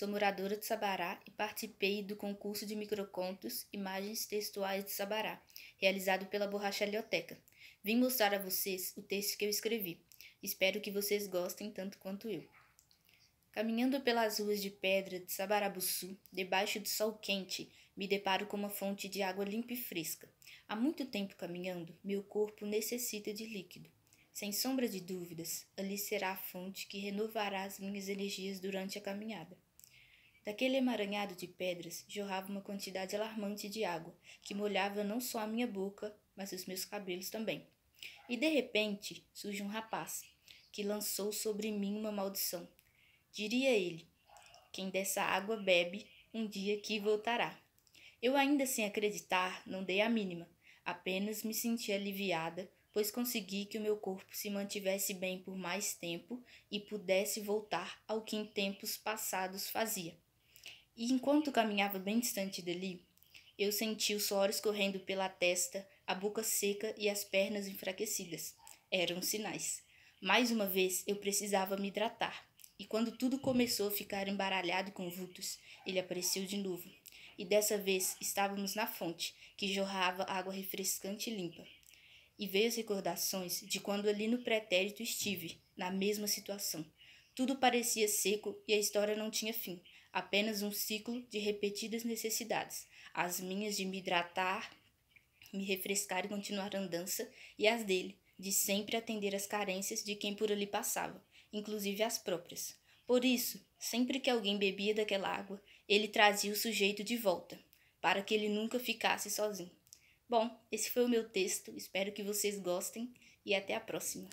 Sou moradora de Sabará e participei do concurso de microcontos Imagens Textuais de Sabará, realizado pela Borracha Lioteca. Vim mostrar a vocês o texto que eu escrevi. Espero que vocês gostem tanto quanto eu. Caminhando pelas ruas de pedra de Sabarabuçu, debaixo do sol quente, me deparo com uma fonte de água limpa e fresca. Há muito tempo caminhando, meu corpo necessita de líquido. Sem sombra de dúvidas, ali será a fonte que renovará as minhas energias durante a caminhada. Daquele emaranhado de pedras jorrava uma quantidade alarmante de água, que molhava não só a minha boca, mas os meus cabelos também. E de repente surge um rapaz, que lançou sobre mim uma maldição. Diria ele: Quem dessa água bebe, um dia aqui voltará. Eu, ainda sem acreditar, não dei a mínima, apenas me senti aliviada, pois consegui que o meu corpo se mantivesse bem por mais tempo e pudesse voltar ao que em tempos passados fazia. E enquanto caminhava bem distante dali, eu senti o suor escorrendo pela testa, a boca seca e as pernas enfraquecidas. Eram sinais. Mais uma vez eu precisava me hidratar. E quando tudo começou a ficar embaralhado com vultos, ele apareceu de novo. E dessa vez estávamos na fonte, que jorrava água refrescante e limpa. E veio as recordações de quando ali no pretérito estive, na mesma situação. Tudo parecia seco e a história não tinha fim apenas um ciclo de repetidas necessidades, as minhas de me hidratar, me refrescar e continuar a andança, e as dele, de sempre atender às carências de quem por ali passava, inclusive as próprias. Por isso, sempre que alguém bebia daquela água, ele trazia o sujeito de volta, para que ele nunca ficasse sozinho. Bom, esse foi o meu texto, espero que vocês gostem e até a próxima.